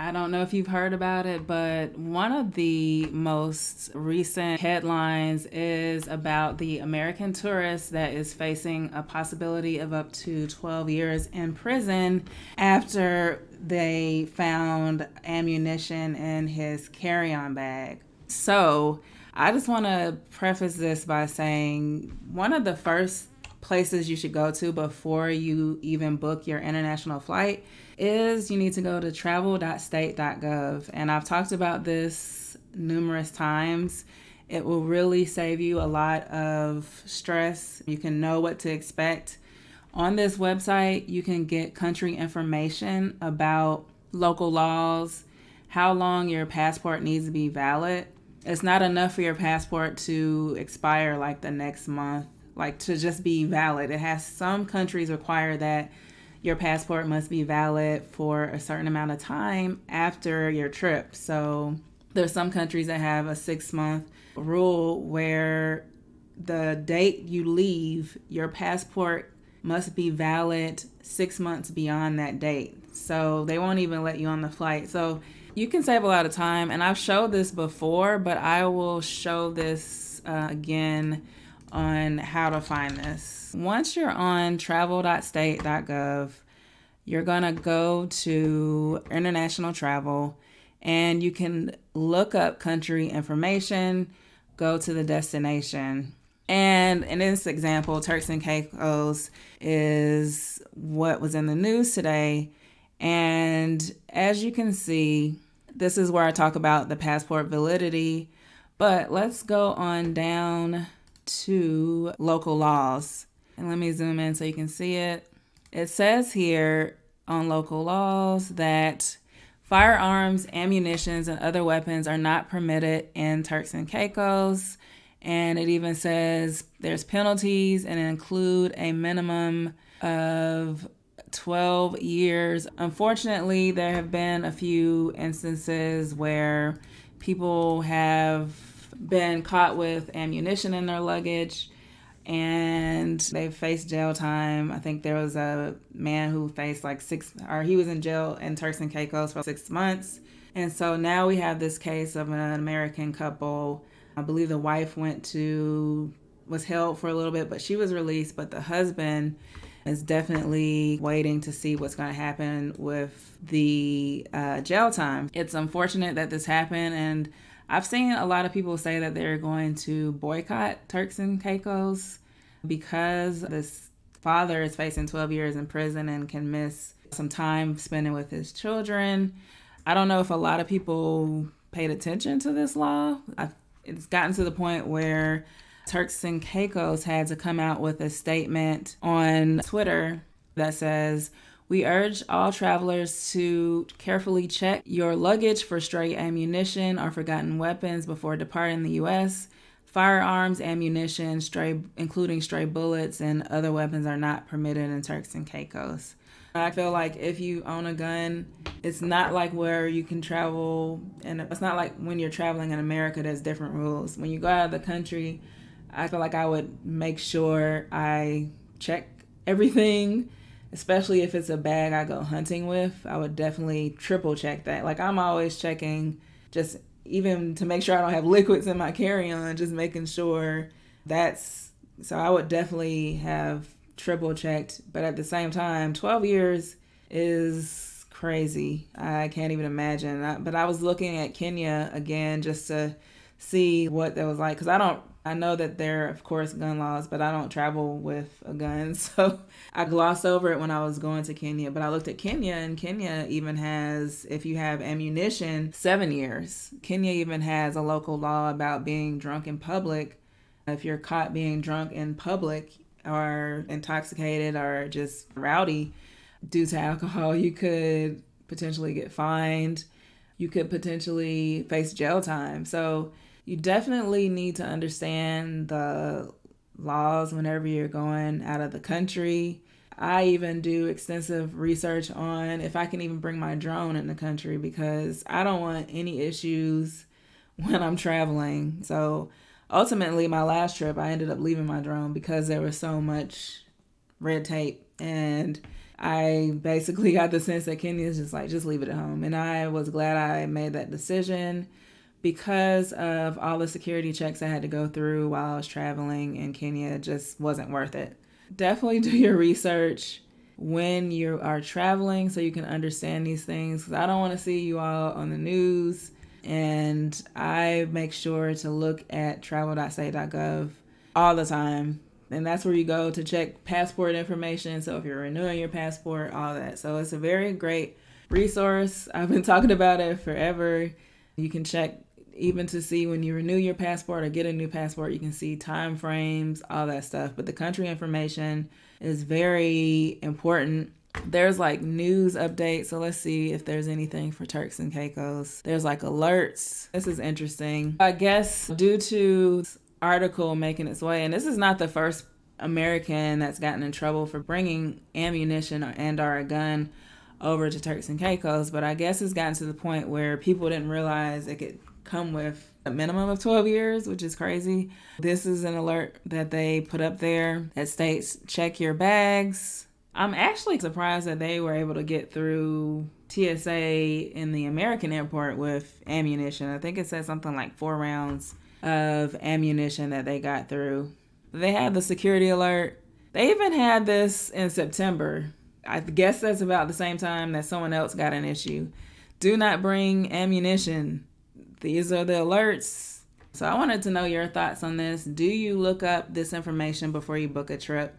I don't know if you've heard about it, but one of the most recent headlines is about the American tourist that is facing a possibility of up to 12 years in prison after they found ammunition in his carry on bag. So, I just want to preface this by saying one of the first places you should go to before you even book your international flight is you need to go to travel.state.gov. And I've talked about this numerous times. It will really save you a lot of stress. You can know what to expect. On this website, you can get country information about local laws, how long your passport needs to be valid. It's not enough for your passport to expire like the next month, like to just be valid. It has some countries require that your passport must be valid for a certain amount of time after your trip. So there's some countries that have a six month rule where the date you leave, your passport must be valid six months beyond that date. So they won't even let you on the flight. So you can save a lot of time. And I've showed this before, but I will show this uh, again on how to find this. Once you're on travel.state.gov, you're going to go to international travel and you can look up country information, go to the destination. And in this example, Turks and Caicos is what was in the news today. And as you can see, this is where I talk about the passport validity. But let's go on down to local laws. And let me zoom in so you can see it. It says here on local laws that firearms, ammunitions, and other weapons are not permitted in Turks and Caicos. And it even says there's penalties and include a minimum of 12 years. Unfortunately, there have been a few instances where people have been caught with ammunition in their luggage and they faced jail time. I think there was a man who faced like six, or he was in jail in Turks and Caicos for six months. And so now we have this case of an American couple. I believe the wife went to, was held for a little bit, but she was released. But the husband is definitely waiting to see what's going to happen with the uh, jail time. It's unfortunate that this happened, and I've seen a lot of people say that they're going to boycott Turks and Caicos because this father is facing 12 years in prison and can miss some time spending with his children. I don't know if a lot of people paid attention to this law. I've, it's gotten to the point where Turks and Caicos had to come out with a statement on Twitter that says, we urge all travelers to carefully check your luggage for stray ammunition or forgotten weapons before departing the U.S. Firearms, ammunition, stray, including stray bullets and other weapons, are not permitted in Turks and Caicos. I feel like if you own a gun, it's not like where you can travel, and it's not like when you're traveling in America, there's different rules. When you go out of the country, I feel like I would make sure I check everything especially if it's a bag I go hunting with, I would definitely triple check that. Like I'm always checking just even to make sure I don't have liquids in my carry-on, just making sure that's so I would definitely have triple checked, but at the same time, 12 years is crazy. I can't even imagine. but I was looking at Kenya again just to see what that was like because I don't I know that there are, of course, gun laws, but I don't travel with a gun. So I glossed over it when I was going to Kenya. But I looked at Kenya, and Kenya even has, if you have ammunition, seven years. Kenya even has a local law about being drunk in public. If you're caught being drunk in public or intoxicated or just rowdy due to alcohol, you could potentially get fined. You could potentially face jail time. So, you definitely need to understand the laws whenever you're going out of the country. I even do extensive research on if I can even bring my drone in the country because I don't want any issues when I'm traveling. So ultimately, my last trip, I ended up leaving my drone because there was so much red tape and I basically got the sense that Kenya is just like, just leave it at home. And I was glad I made that decision because of all the security checks I had to go through while I was traveling in Kenya. Just wasn't worth it. Definitely do your research when you are traveling so you can understand these things. Because I don't want to see you all on the news. And I make sure to look at travel.state.gov all the time. And that's where you go to check passport information. So if you're renewing your passport, all that. So it's a very great resource. I've been talking about it forever. You can check even to see when you renew your passport or get a new passport, you can see time frames, all that stuff. But the country information is very important. There's like news updates. So let's see if there's anything for Turks and Caicos. There's like alerts. This is interesting. I guess due to article making its way, and this is not the first American that's gotten in trouble for bringing ammunition and or a gun over to Turks and Caicos, but I guess it's gotten to the point where people didn't realize it could come with a minimum of 12 years, which is crazy. This is an alert that they put up there that states check your bags. I'm actually surprised that they were able to get through TSA in the American airport with ammunition. I think it said something like four rounds of ammunition that they got through. They had the security alert. They even had this in September. I guess that's about the same time that someone else got an issue. Do not bring ammunition these are the alerts. So I wanted to know your thoughts on this. Do you look up this information before you book a trip?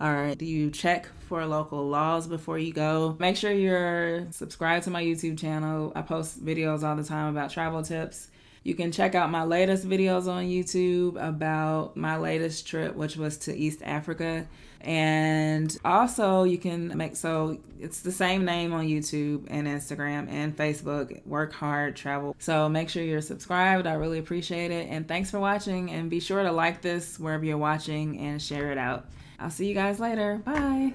Or do you check for local laws before you go? Make sure you're subscribed to my YouTube channel. I post videos all the time about travel tips. You can check out my latest videos on YouTube about my latest trip, which was to East Africa. And also, you can make so it's the same name on YouTube and Instagram and Facebook. Work hard, travel. So make sure you're subscribed. I really appreciate it. And thanks for watching. And be sure to like this wherever you're watching and share it out. I'll see you guys later. Bye.